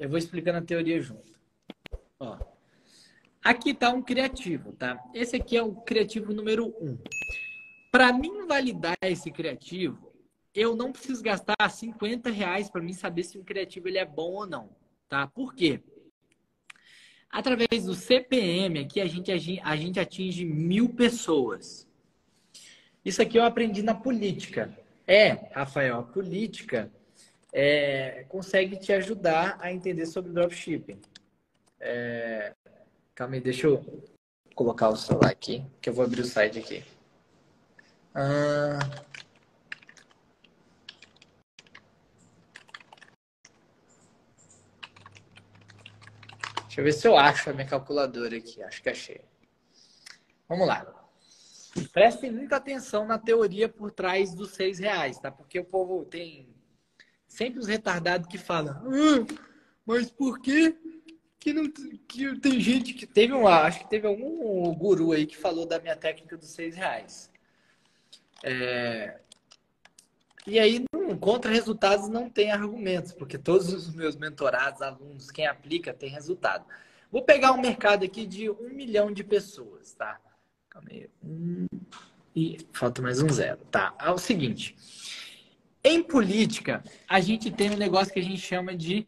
Eu vou explicando a teoria junto. Ó. Aqui está um criativo, tá? Esse aqui é o criativo número um. Para mim validar esse criativo, eu não preciso gastar 50 reais para mim saber se um criativo ele é bom ou não, tá? Por quê? Através do CPM aqui a gente, a gente atinge mil pessoas. Isso aqui eu aprendi na política. É, Rafael, a política é, consegue te ajudar a entender sobre dropshipping. É, calma aí, deixa eu colocar o celular aqui, que eu vou abrir o site aqui. Ah, deixa eu ver se eu acho a minha calculadora aqui. Acho que achei. Vamos lá. Prestem muita atenção na teoria por trás dos seis reais, tá? Porque o povo tem sempre os retardados que falam, ah, mas por que que não que tem gente que teve um acho que teve algum guru aí que falou da minha técnica dos seis reais. É, e aí não, contra resultados não tem argumentos porque todos os meus mentorados alunos quem aplica tem resultado. Vou pegar um mercado aqui de um milhão de pessoas tá? Calma aí um, e falta mais um zero tá? É o seguinte em política, a gente tem um negócio que a gente chama de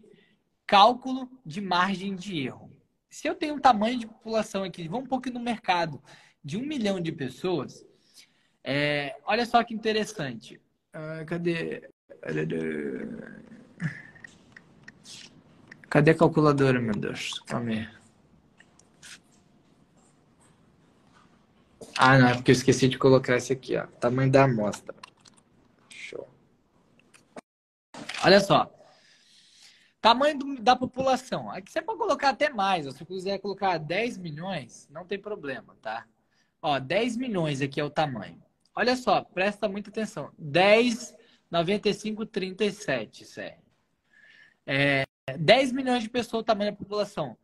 cálculo de margem de erro. Se eu tenho um tamanho de população aqui, vamos um pouco no mercado, de um milhão de pessoas, é, olha só que interessante. Uh, cadê? Cadê a calculadora, meu Deus? Calma aí. Ah, não, é porque eu esqueci de colocar esse aqui, ó. Tamanho da amostra. Olha só. Tamanho do, da população. Aqui você pode colocar até mais. Se você quiser colocar 10 milhões, não tem problema, tá? Ó, 10 milhões aqui é o tamanho. Olha só, presta muita atenção. 10, 95, 37, sério. É, 10 milhões de pessoas o tamanho da população.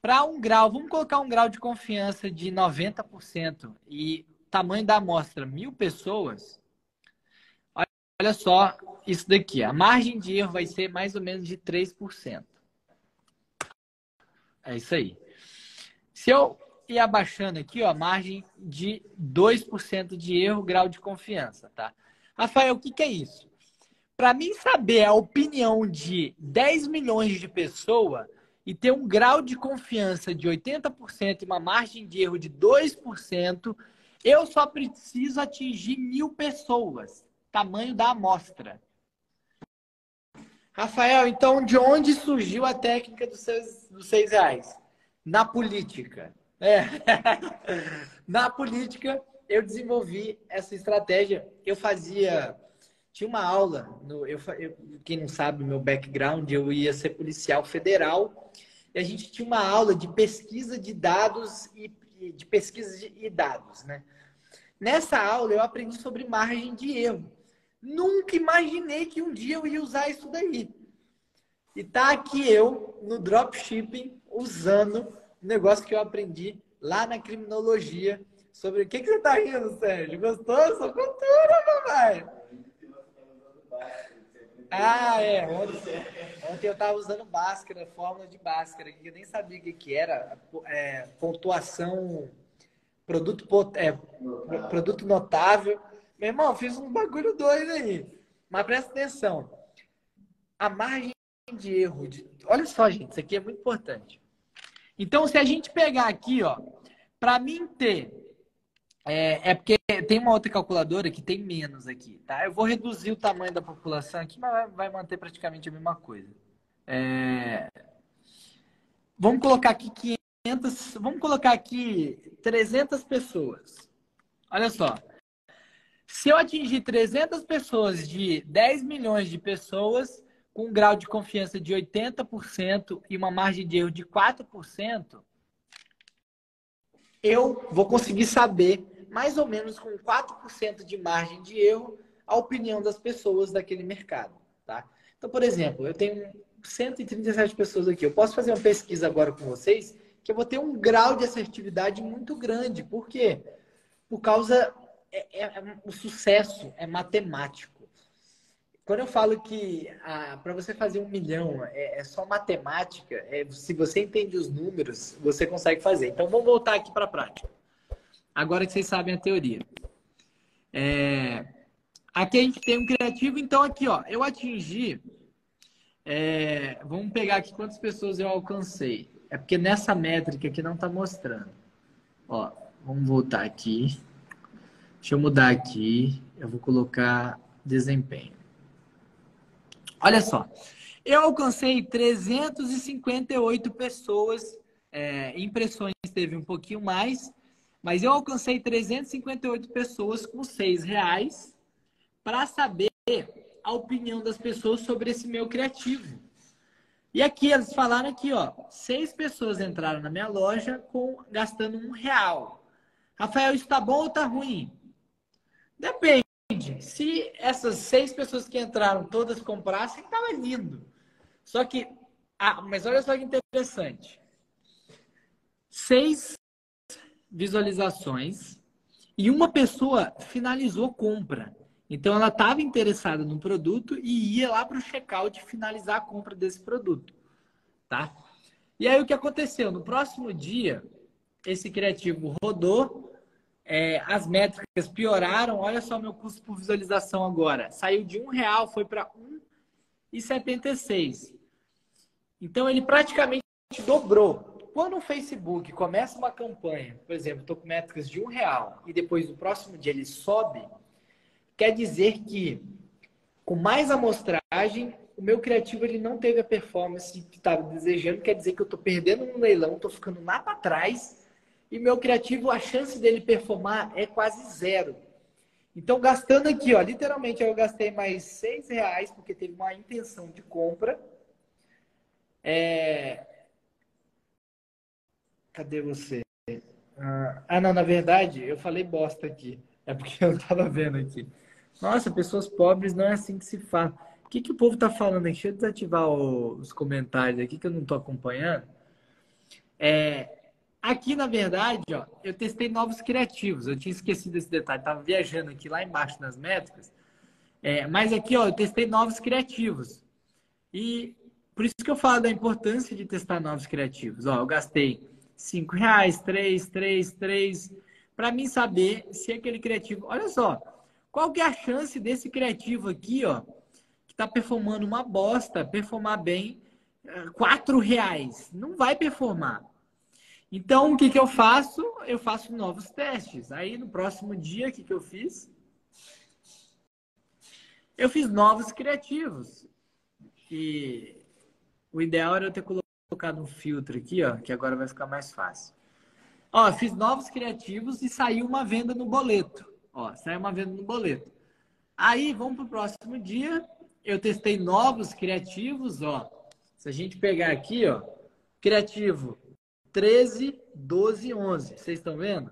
Para um grau, vamos colocar um grau de confiança de 90% e tamanho da amostra, mil pessoas. Olha só isso daqui. A margem de erro vai ser mais ou menos de 3%. É isso aí. Se eu ir abaixando aqui, ó, margem de 2% de erro, grau de confiança, tá? Rafael, o que, que é isso? Para mim saber a opinião de 10 milhões de pessoas e ter um grau de confiança de 80% e uma margem de erro de 2%, eu só preciso atingir mil pessoas tamanho da amostra. Rafael, então de onde surgiu a técnica dos seis, dos seis reais? Na política. É. Na política, eu desenvolvi essa estratégia. Eu fazia. Tinha uma aula. No, eu, eu, quem não sabe meu background, eu ia ser policial federal. E a gente tinha uma aula de pesquisa de dados e de pesquisa de dados, né? Nessa aula eu aprendi sobre margem de erro. Nunca imaginei que um dia eu ia usar isso daí. E tá aqui eu no dropshipping usando um negócio que eu aprendi lá na criminologia sobre o que, que você tá rindo, Sérgio? Gostou? Sua cultura, papai! Ah, é. Ontem, ontem eu estava usando Bhaskara, fórmula de Bhaskara, que eu nem sabia o que, que era. É, pontuação, produto, é, produto notável. Meu irmão, fiz um bagulho doido aí. Mas presta atenção. A margem de erro. De... Olha só, gente, isso aqui é muito importante. Então, se a gente pegar aqui, ó, para mim ter. É, é, porque tem uma outra calculadora que tem menos aqui, tá? Eu vou reduzir o tamanho da população aqui, mas vai manter praticamente a mesma coisa. É... Vamos colocar aqui 500, vamos colocar aqui 300 pessoas. Olha só, se eu atingir 300 pessoas de 10 milhões de pessoas, com um grau de confiança de 80% e uma margem de erro de 4%, eu vou conseguir saber, mais ou menos com 4% de margem de erro, a opinião das pessoas daquele mercado. Tá? Então, por exemplo, eu tenho 137 pessoas aqui. Eu posso fazer uma pesquisa agora com vocês que eu vou ter um grau de assertividade muito grande. Por quê? Por causa é, é, é, o sucesso é matemático. quando eu falo que ah, para você fazer um milhão é, é só matemática, é, se você entende os números, você consegue fazer. Então vamos voltar aqui para a prática. Agora que vocês sabem a teoria. É, aqui a gente tem um criativo, então aqui ó, eu atingi. É, vamos pegar aqui quantas pessoas eu alcancei. É porque nessa métrica aqui não está mostrando. Ó, vamos voltar aqui. Deixa eu mudar aqui. Eu vou colocar desempenho. Olha só. Eu alcancei 358 pessoas. É, impressões teve um pouquinho mais. Mas eu alcancei 358 pessoas com seis reais para saber a opinião das pessoas sobre esse meu criativo. E aqui eles falaram aqui, ó, seis pessoas entraram na minha loja com gastando um real. Rafael, isso tá bom ou tá ruim? Depende. Se essas seis pessoas que entraram todas comprassem, tava lindo. Só que, ah, mas olha só que interessante. Seis visualizações e uma pessoa finalizou compra. Então ela estava interessada no produto e ia lá para o checkout finalizar a compra desse produto, tá? E aí o que aconteceu? No próximo dia, esse criativo rodou, é, as métricas pioraram. Olha só meu custo por visualização agora. Saiu de um real, foi para um e setenta Então ele praticamente dobrou. Quando o Facebook começa uma campanha, por exemplo, estou com métricas de um real e depois no próximo dia ele sobe, quer dizer que com mais amostragem, o meu criativo ele não teve a performance que estava desejando, quer dizer que eu estou perdendo no leilão, estou ficando lá para trás e meu criativo, a chance dele performar é quase zero. Então, gastando aqui, ó, literalmente eu gastei mais seis reais porque teve uma intenção de compra. É... Cadê você? Ah, não, na verdade, eu falei bosta aqui. É porque eu estava vendo aqui. Nossa, pessoas pobres não é assim que se faz. O que, que o povo está falando? Deixa eu desativar os comentários aqui que eu não estou acompanhando. É, aqui, na verdade, ó, eu testei novos criativos. Eu tinha esquecido esse detalhe. Estava viajando aqui lá embaixo nas métricas. É, mas aqui, ó, eu testei novos criativos. E por isso que eu falo da importância de testar novos criativos. Ó, eu gastei cinco reais, três, três, três, para mim saber se aquele criativo. Olha só, qual que é a chance desse criativo aqui, ó, que está performando uma bosta, performar bem, eh, quatro reais? Não vai performar. Então, o que, que eu faço? Eu faço novos testes. Aí, no próximo dia, o que, que eu fiz? Eu fiz novos criativos. E o ideal era eu ter colocado um filtro aqui, ó, que agora vai ficar mais fácil. Ó, fiz novos criativos e saiu uma venda no boleto. Ó, saiu uma venda no boleto. Aí, vamos para o próximo dia. Eu testei novos criativos, ó. Se a gente pegar aqui, ó, criativo 13, 12, 11. Vocês estão vendo?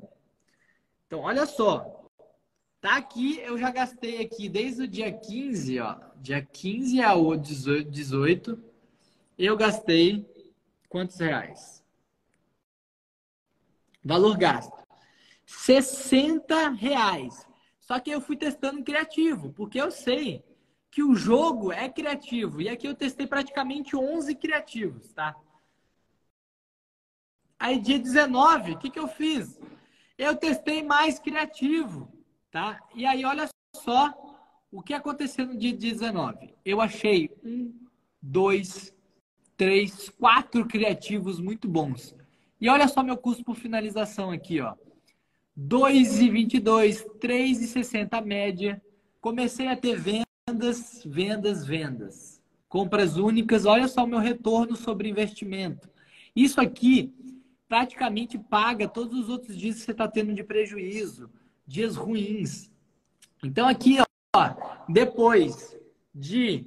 Então, olha só. Tá aqui, eu já gastei aqui desde o dia 15, ó. Dia 15 ao 18, eu gastei quantos reais? Valor gasto. 60 reais. Só que eu fui testando criativo, porque eu sei que o jogo é criativo. E aqui eu testei praticamente 11 criativos, tá? Aí, dia 19, o que, que eu fiz? Eu testei mais criativo, tá? E aí, olha só o que aconteceu no dia 19. Eu achei um, dois, três, quatro criativos muito bons. E olha só meu custo por finalização aqui, ó. 2,22, 3,60 média. Comecei a ter vendas, vendas, vendas. Compras únicas, olha só o meu retorno sobre investimento. Isso aqui praticamente paga todos os outros dias que você está tendo de prejuízo, dias ruins. Então aqui, ó, depois de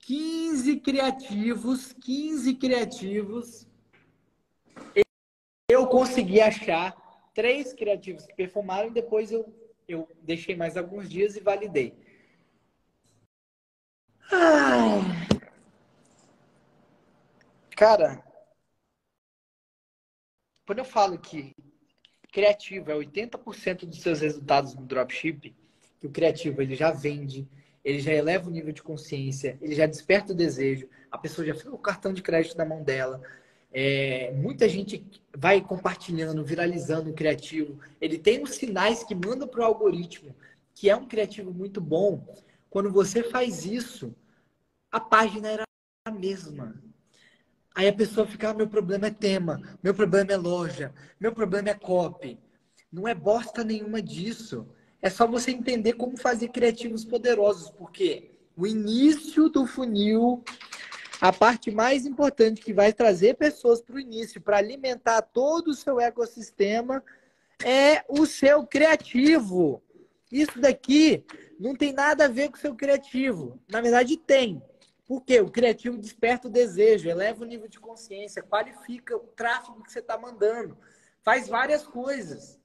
15 criativos, 15 criativos, eu consegui achar três criativos que performaram e depois eu, eu deixei mais alguns dias e validei. Ai. Cara, quando eu falo que criativo é 80% dos seus resultados no dropship, que o criativo ele já vende, ele já eleva o nível de consciência, ele já desperta o desejo, a pessoa já fica o cartão de crédito na mão dela. É, muita gente vai compartilhando, viralizando o criativo. Ele tem os sinais que manda para o algoritmo, que é um criativo muito bom. Quando você faz isso, a página era a mesma. Aí a pessoa fica, ah, meu problema é tema, meu problema é loja, meu problema é copy. Não é bosta nenhuma disso. É só você entender como fazer criativos poderosos, porque o início do funil, a parte mais importante que vai trazer pessoas para o início, para alimentar todo o seu ecossistema, é o seu criativo. Isso daqui não tem nada a ver com o seu criativo. Na verdade, tem. Porque o criativo desperta o desejo, eleva o nível de consciência, qualifica o tráfego que você está mandando, faz várias coisas.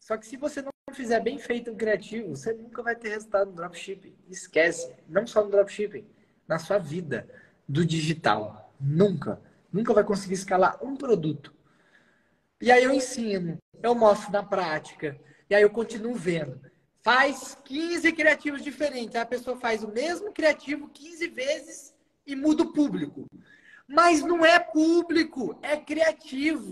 Só que se você não fizer bem feito um criativo, você nunca vai ter resultado no dropshipping. Esquece. Não só no dropshipping, na sua vida do digital. Nunca. Nunca vai conseguir escalar um produto. E aí eu ensino, eu mostro na prática, e aí eu continuo vendo faz 15 criativos diferentes. A pessoa faz o mesmo criativo 15 vezes e muda o público. Mas não é público, é criativo.